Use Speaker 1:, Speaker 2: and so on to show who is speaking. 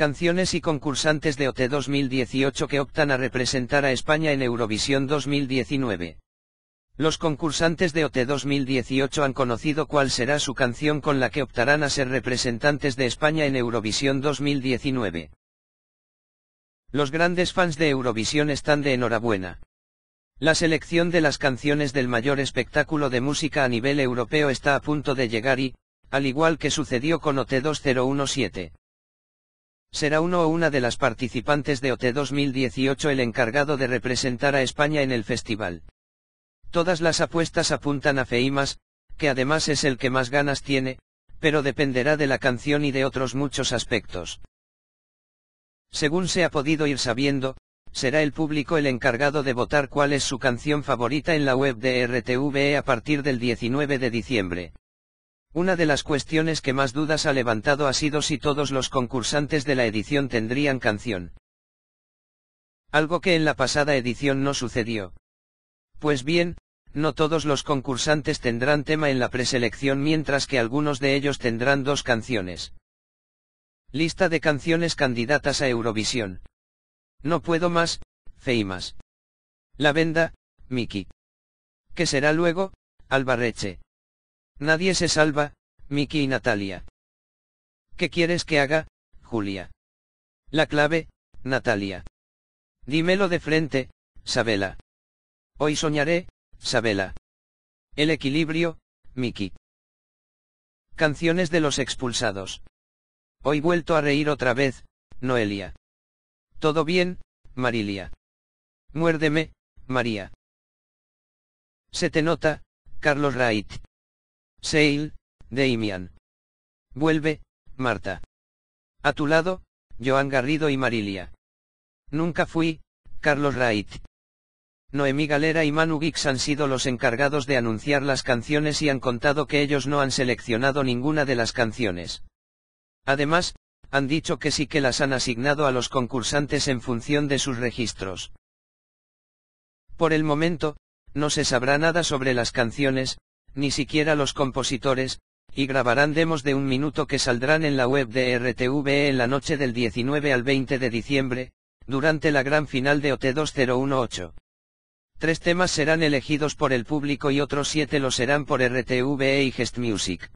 Speaker 1: Canciones y concursantes de OT 2018 que optan a representar a España en Eurovisión 2019. Los concursantes de OT 2018 han conocido cuál será su canción con la que optarán a ser representantes de España en Eurovisión 2019. Los grandes fans de Eurovisión están de enhorabuena. La selección de las canciones del mayor espectáculo de música a nivel europeo está a punto de llegar y, al igual que sucedió con OT 2017, será uno o una de las participantes de OT 2018 el encargado de representar a España en el festival. Todas las apuestas apuntan a Feimas, que además es el que más ganas tiene, pero dependerá de la canción y de otros muchos aspectos. Según se ha podido ir sabiendo, será el público el encargado de votar cuál es su canción favorita en la web de RTVE a partir del 19 de diciembre. Una de las cuestiones que más dudas ha levantado ha sido si todos los concursantes de la edición tendrían canción. Algo que en la pasada edición no sucedió. Pues bien, no todos los concursantes tendrán tema en la preselección mientras que algunos de ellos tendrán dos canciones. Lista de canciones candidatas a Eurovisión. No puedo más, Feimas. La venda, Miki. ¿Qué será luego? Albarreche. Nadie se salva, Miki y Natalia. ¿Qué quieres que haga, Julia? La clave, Natalia. Dímelo de frente, Sabela. Hoy soñaré, Sabela. El equilibrio, Miki. Canciones de los expulsados. Hoy vuelto a reír otra vez, Noelia. Todo bien, Marilia. Muérdeme, María. Se te nota, Carlos Wright. Seil, Damian. Vuelve, Marta. A tu lado, Joan Garrido y Marilia. Nunca fui, Carlos Wright. Noemí Galera y Manu Gix han sido los encargados de anunciar las canciones y han contado que ellos no han seleccionado ninguna de las canciones. Además, han dicho que sí que las han asignado a los concursantes en función de sus registros. Por el momento, no se sabrá nada sobre las canciones, ni siquiera los compositores, y grabarán demos de un minuto que saldrán en la web de RTVE en la noche del 19 al 20 de diciembre, durante la gran final de OT 2018. Tres temas serán elegidos por el público y otros siete lo serán por RTVE y Gest Music.